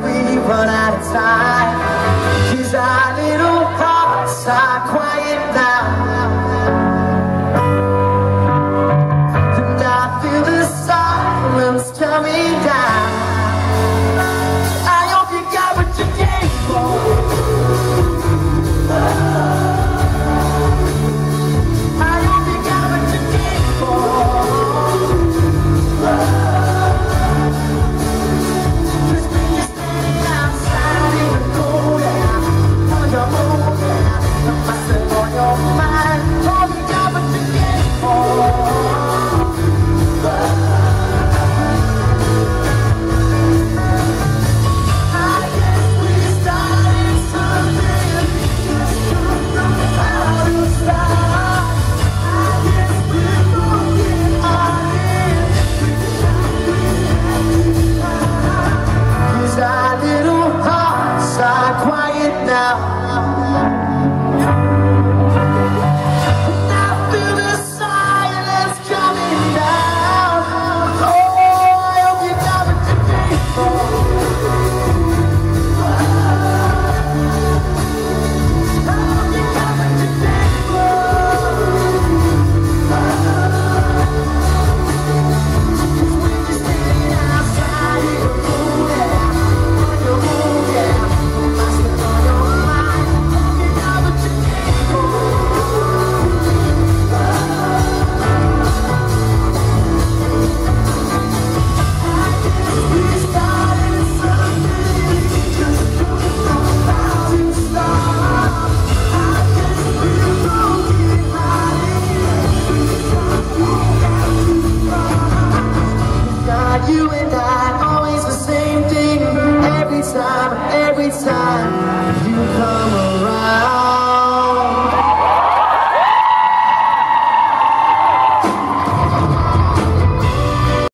when we run out of time. She's our little hearts are quiet. time, every time you come